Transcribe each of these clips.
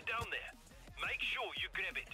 you down there. Make sure you grab it.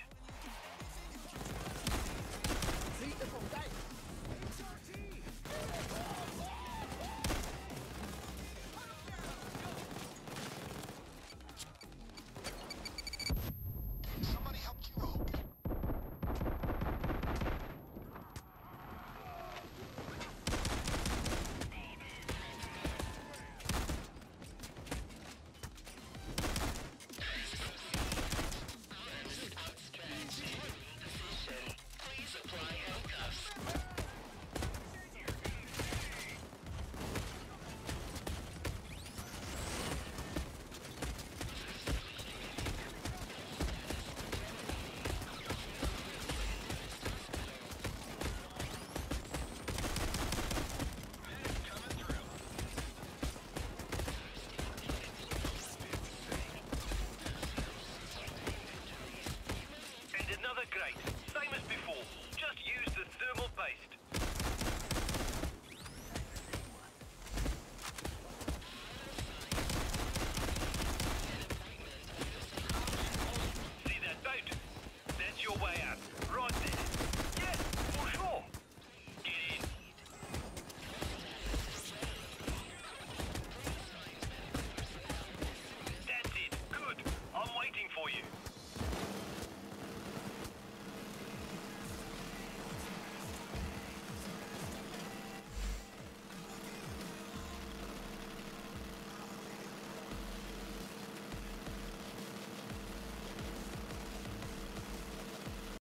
Same as before, just use the thermal...